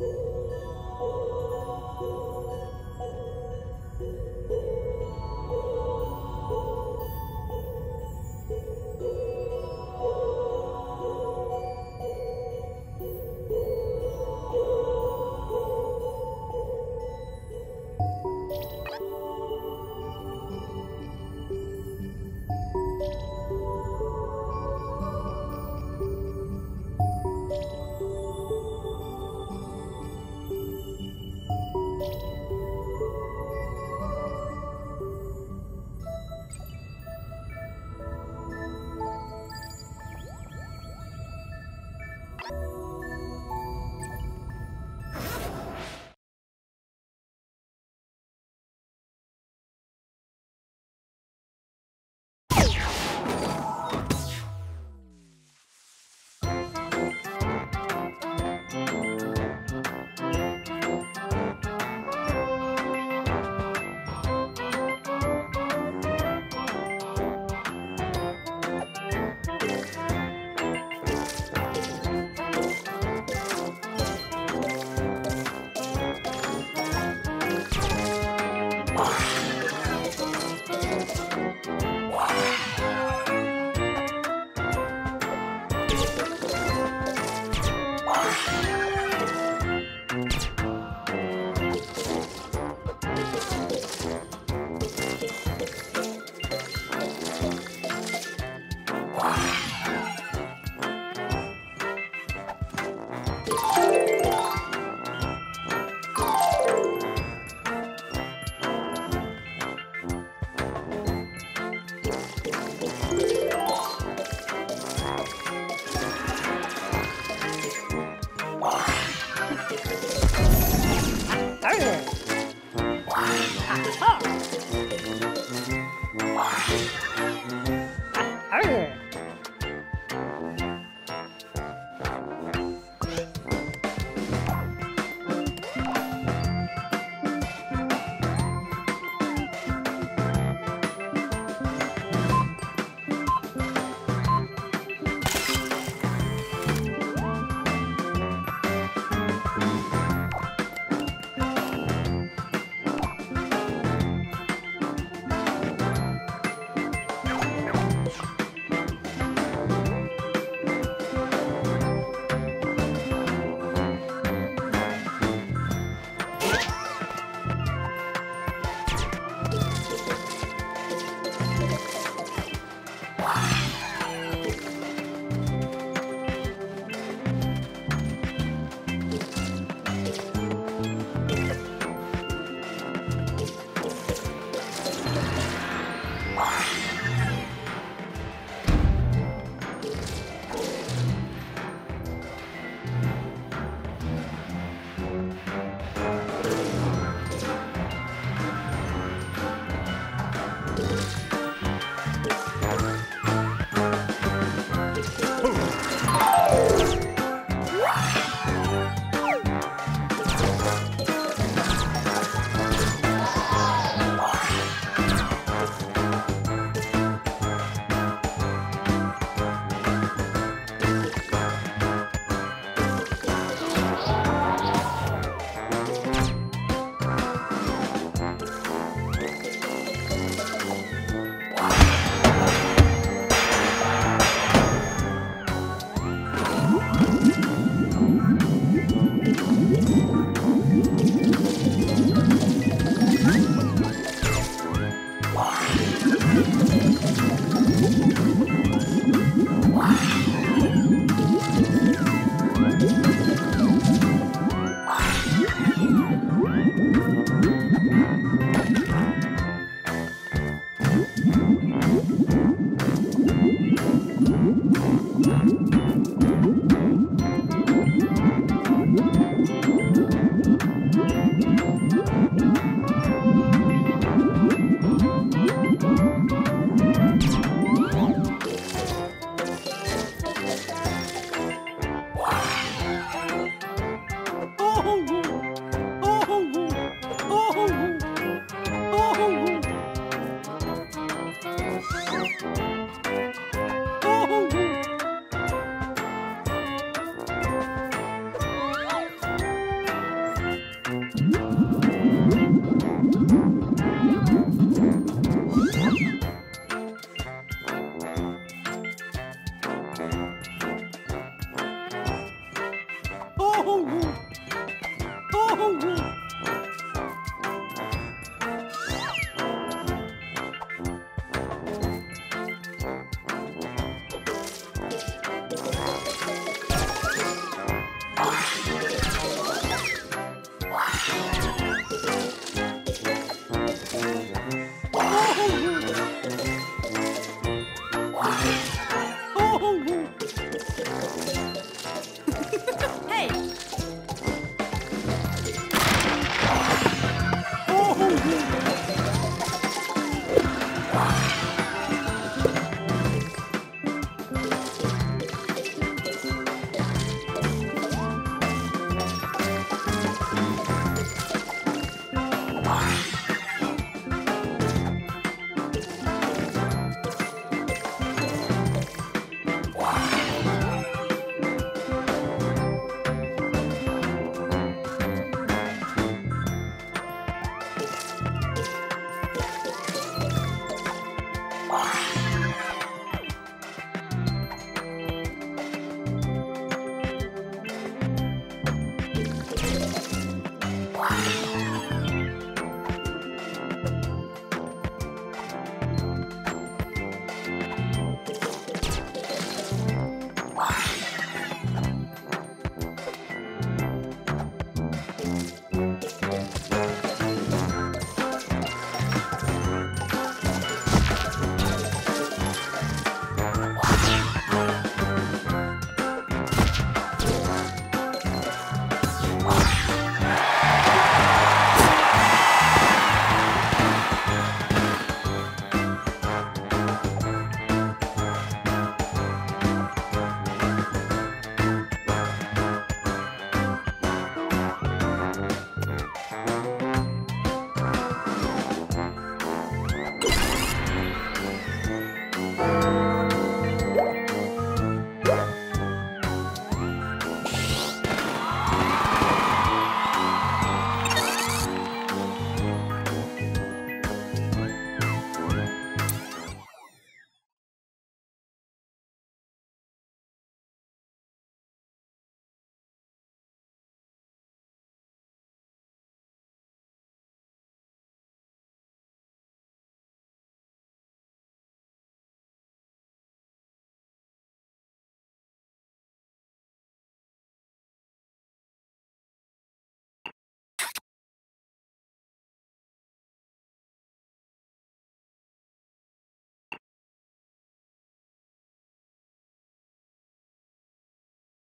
Thank you. ha. Wow. Oh,